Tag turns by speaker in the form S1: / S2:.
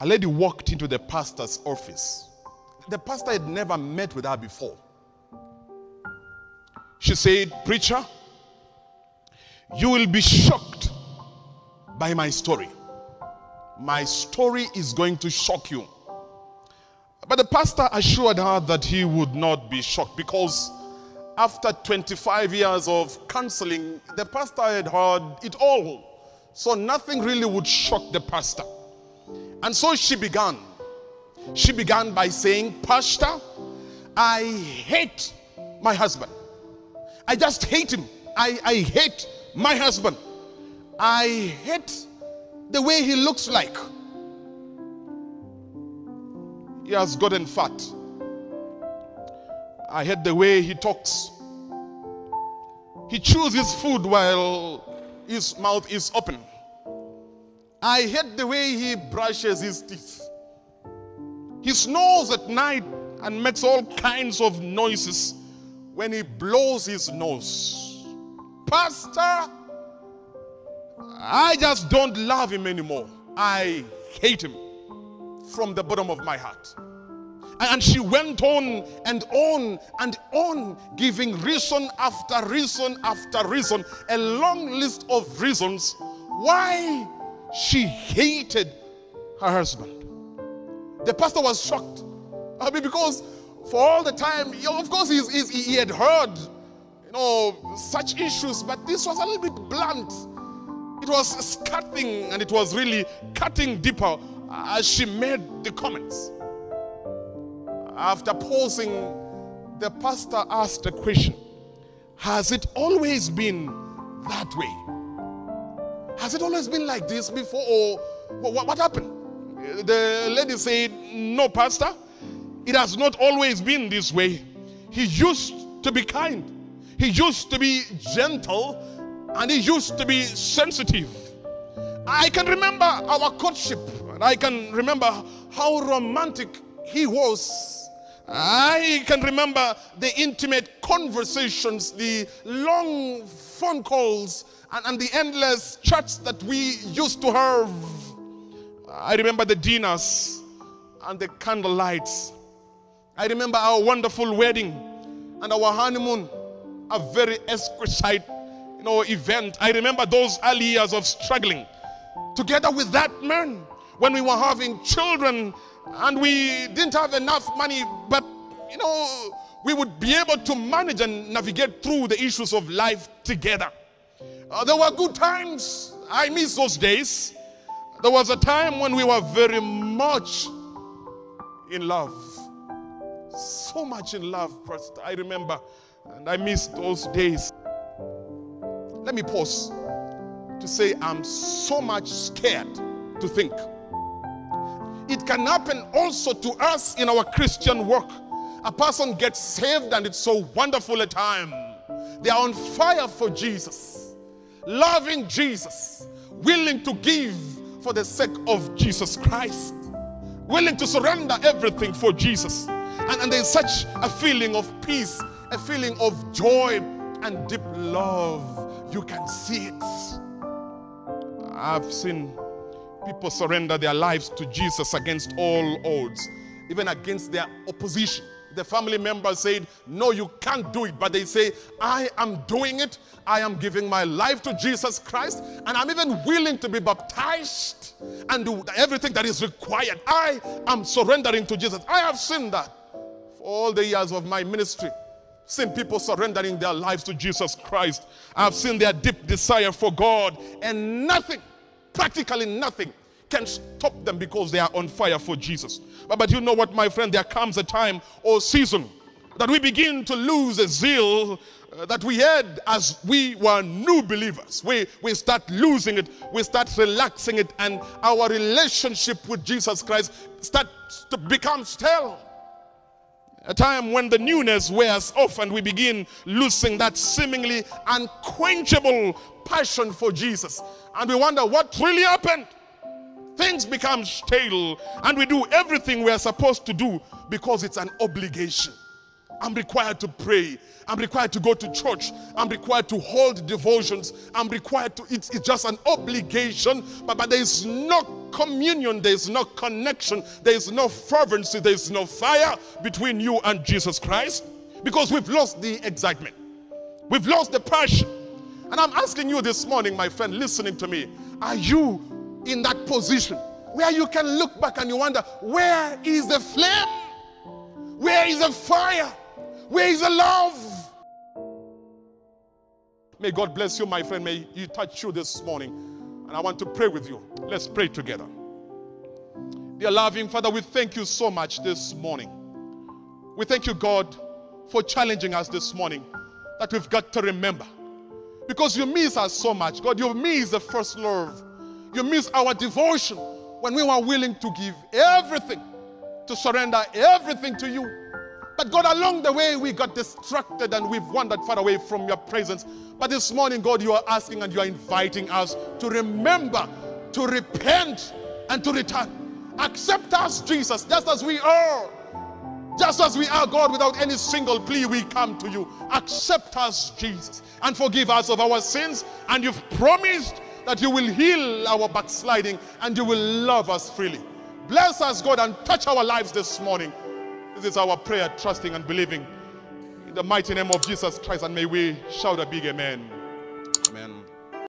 S1: a lady walked into the pastor's office. The pastor had never met with her before. She said, Preacher, you will be shocked by my story. My story is going to shock you. But the pastor assured her that he would not be shocked because after 25 years of counseling, the pastor had heard it all. So nothing really would shock the pastor. And so she began. She began by saying, Pastor, I hate my husband. I just hate him. I, I hate my husband. I hate the way he looks like. He has gotten fat. I hate the way he talks. He chews his food while his mouth is open. I hate the way he brushes his teeth. He snores at night and makes all kinds of noises when he blows his nose. Pastor, I just don't love him anymore. I hate him from the bottom of my heart. And she went on and on and on, giving reason after reason after reason, a long list of reasons why she hated her husband. The pastor was shocked. I mean, because for all the time, of course, he's, he's, he had heard, you know, such issues, but this was a little bit blunt. It was scathing and it was really cutting deeper as she made the comments. After pausing, the pastor asked a question Has it always been that way? Has it always been like this before, or what, what happened? The lady said, No, Pastor, it has not always been this way. He used to be kind, he used to be gentle, and he used to be sensitive. I can remember our courtship, and I can remember how romantic he was I can remember the intimate conversations, the long phone calls, and, and, the endless chats that we used to have. I remember the dinners and the candle lights. I remember our wonderful wedding and our honeymoon, a very exquisite you know, event. I remember those early years of struggling together with that man when we were having children and we didn't have enough money, but you know, we would be able to manage and navigate through the issues of life together. Uh, there were good times. I miss those days. There was a time when we were very much in love. So much in love, first. I remember, and I miss those days. Let me pause to say I'm so much scared to think it can happen also to us in our Christian work. A person gets saved and it's so wonderful a time. They are on fire for Jesus, loving Jesus, willing to give for the sake of Jesus Christ, willing to surrender everything for Jesus. And, and there's such a feeling of peace, a feeling of joy and deep love. You can see it. I've seen people surrender their lives to Jesus against all odds, even against their opposition. The family member said, No, you can't do it. But they say, I am doing it. I am giving my life to Jesus Christ. And I'm even willing to be baptized and do everything that is required. I am surrendering to Jesus. I have seen that for all the years of my ministry. Seen people surrendering their lives to Jesus Christ. I've seen their deep desire for God, and nothing Practically nothing can stop them because they are on fire for Jesus. But, but you know what, my friend? There comes a time or season that we begin to lose a zeal uh, that we had as we were new believers. We, we start losing it, we start relaxing it, and our relationship with Jesus Christ starts to become stale. A time when the newness wears off and we begin losing that seemingly unquenchable passion for Jesus. And we wonder what really happened. Things become stale and we do everything we are supposed to do because it's an obligation. I'm required to pray. I'm required to go to church. I'm required to hold devotions. I'm required to, it's, it's just an obligation, but, but there is no communion, there is no connection, there is no fervency, there is no fire between you and Jesus Christ because we've lost the excitement. We've lost the passion. And I'm asking you this morning, my friend, listening to me, are you in that position where you can look back and you wonder, where is the flame? Where is the fire? Where is the love? May God bless you, my friend. May He touch you this morning. And I want to pray with you. Let's pray together. Dear loving Father, we thank you so much this morning. We thank you, God, for challenging us this morning that we've got to remember. Because you miss us so much. God, you miss the first love. You miss our devotion when we were willing to give everything, to surrender everything to you. But God, along the way, we got distracted and we've wandered far away from your presence. But this morning, God, you are asking and you are inviting us to remember, to repent, and to return. Accept us, Jesus, just as we are. Just as we are, God, without any single plea, we come to you. Accept us, Jesus, and forgive us of our sins. And you've promised that you will heal our backsliding and you will love us freely. Bless us, God, and touch our lives this morning. This is our prayer, trusting and believing in the mighty name of Jesus Christ. And may we shout a big amen. Amen.